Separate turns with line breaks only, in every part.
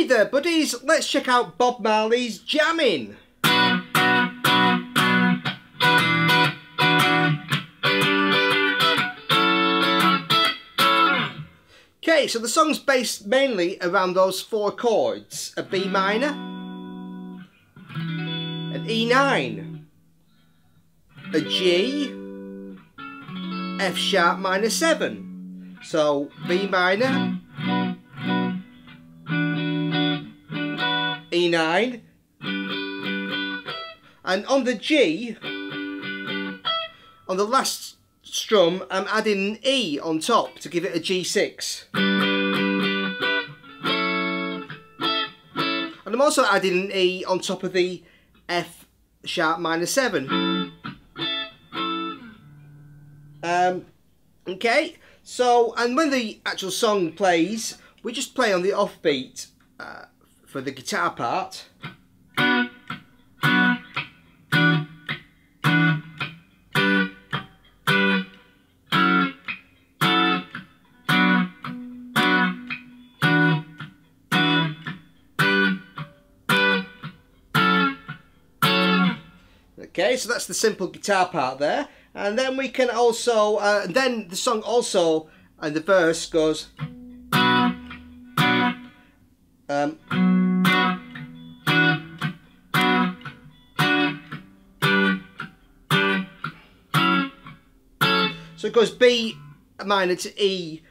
Hey there buddies, let's check out Bob Marley's Jamming. Okay, so the song's based mainly around those four chords. A B minor, an E9, a G, F sharp minor 7. So B minor, E9, and on the G, on the last strum, I'm adding an E on top to give it a G6. And I'm also adding an E on top of the F sharp minor 7. Um, okay, so, and when the actual song plays, we just play on the offbeat uh, for the guitar part. Okay, so that's the simple guitar part there. And then we can also, uh, then the song also, and the verse goes, um, so it goes B minor to E,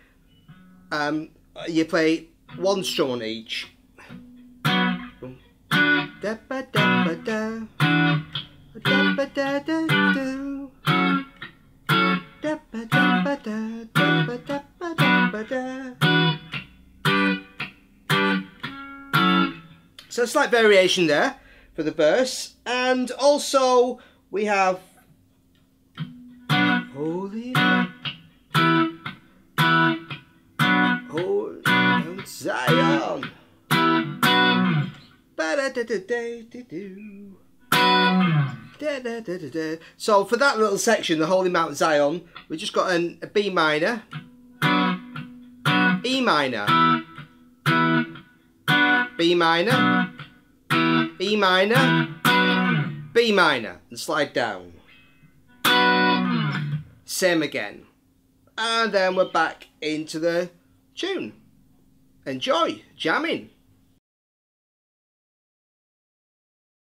um, you play one on each. So slight variation there for the verse, and also we have Holy Da. So for that little section, the Holy Mount Zion, we just got an, a B minor, E minor, B minor, E minor, B minor, and slide down. Same again. And then we're back into the tune. Enjoy, jamming.